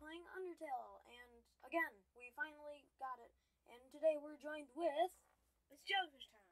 playing Undertale, and again, we finally got it. And today we're joined with. It's Jellyfish Time.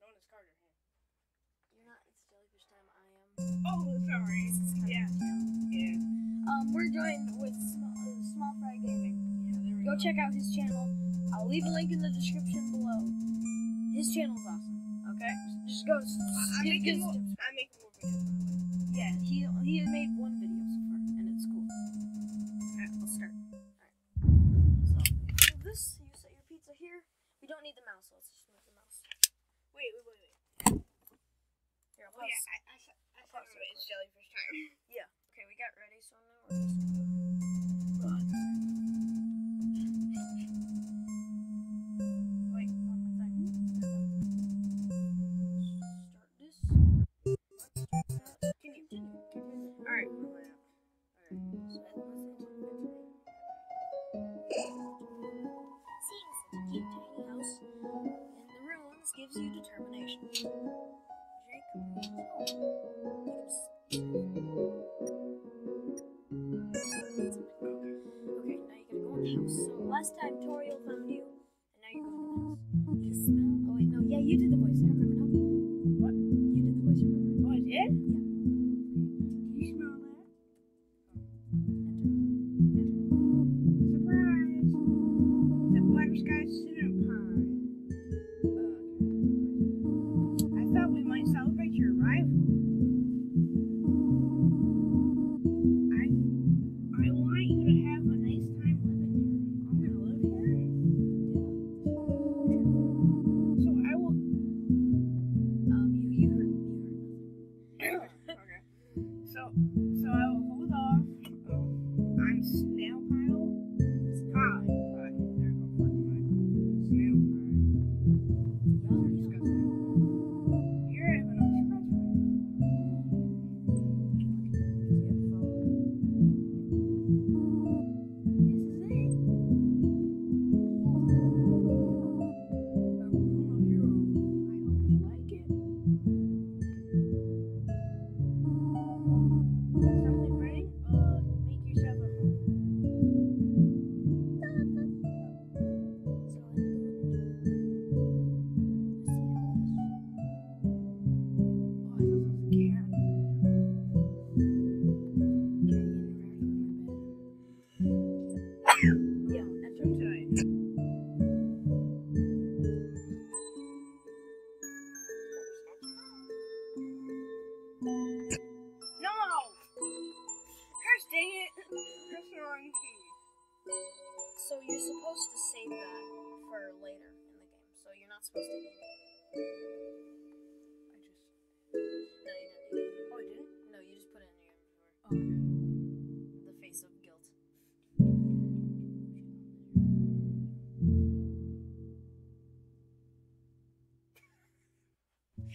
Well, known as Carter. Hey. You're not. It's Jellyfish Time. I am. Oh, sorry. Yeah. Yeah. Um, we're joined with Small, uh, Small Fry Gaming. Yeah, there we go. Go check out his channel. I'll leave a link in the description below. His channel's awesome. Okay, just go. I make more. I make more videos. mouse. Let's just move the mouse. Wait, wait, wait, wait. Here, I'll pause. Oh, yeah, I, I, I, I thought it was jellyfish time. yeah. Okay, we got ready, so now we're just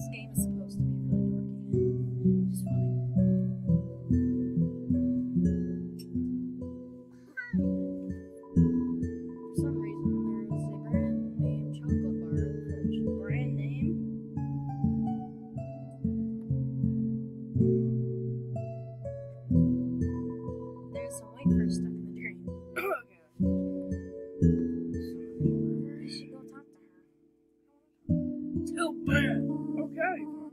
this game is Okay.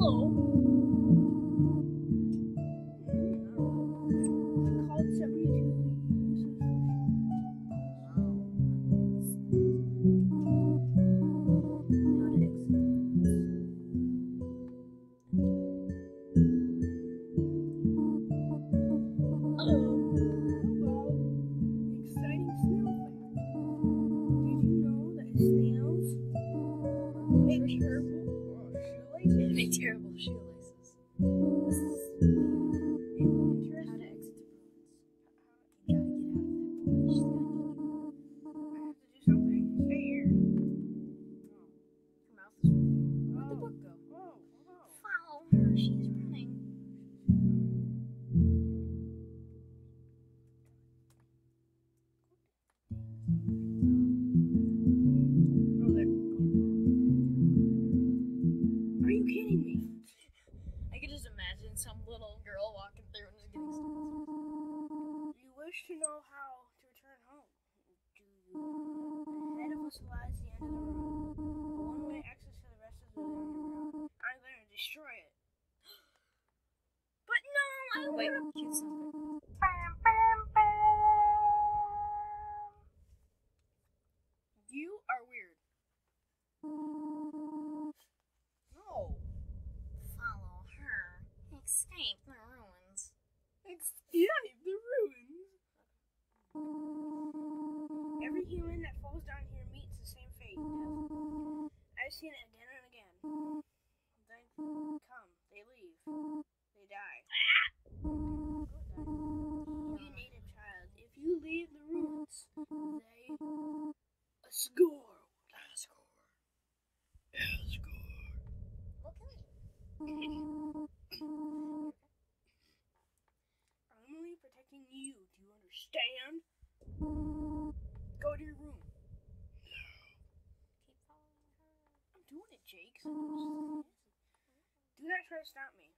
Hello. 是有。the room. One way access to the rest of the room. I'm gonna destroy it. but no, I oh, wait, kill something. looking at Do not try to stop me.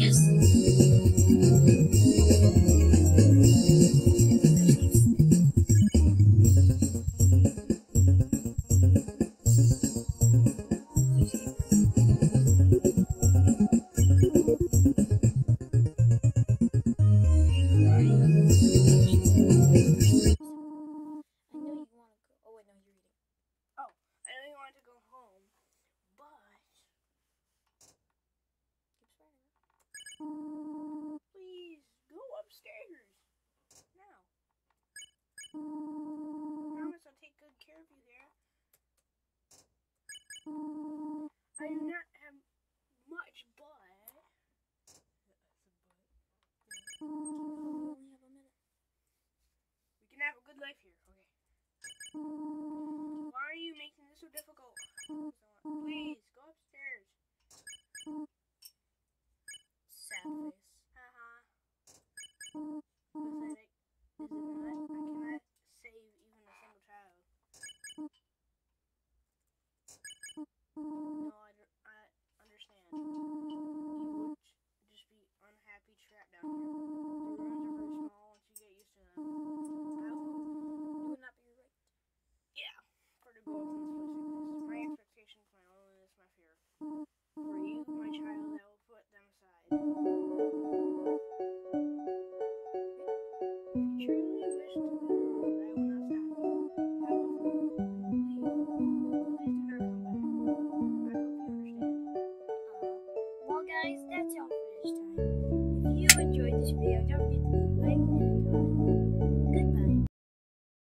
Yes. the bulletins pushing this. My expectations, my loneliness, my fear. For you, my child, I will put them aside.